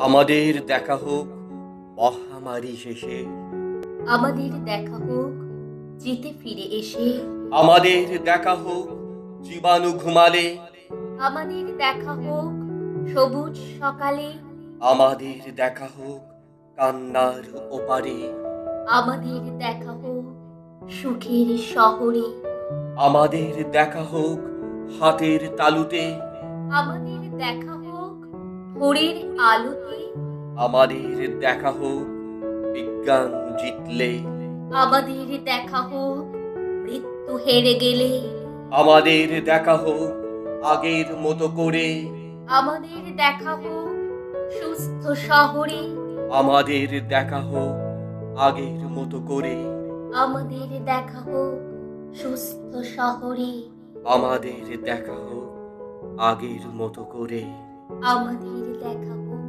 আমাদের দেখা হোক মহামারী শেষে। আমাদের দেখা হোক জিতে ফিরে এসে। আমাদের দেখা হোক জীবাণু ঘুমালে। আমাদের দেখা হোক সবুজ সকালে। আমাদের দেখা হোক কান্নার ওপারে। আমাদের দেখা হোক সুখের শহরে। আমাদের দেখা হোক হাতের তালুতে। আমাদের দেখা হোক ভোরের আলোতে আমাদের দেখা হোক বিজ্ঞান জিতলে। আমাদের দেখা হোক মৃত্যু হেরে গেলে। আমাদের দেখা হোক আগের মতো করে। আমাদের দেখা হোক সুস্থ শহরে। আমাদের দেখা হোক আগের মতো করে। আমাদের দেখা হোক সুস্থ শহরে। আমাদের দেখা হোক আগের মতো করে। अवधि लेखकों